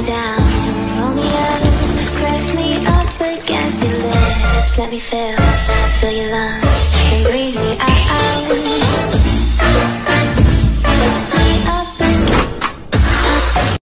me down, roll me up, press me up against your lips. Let me feel, feel your.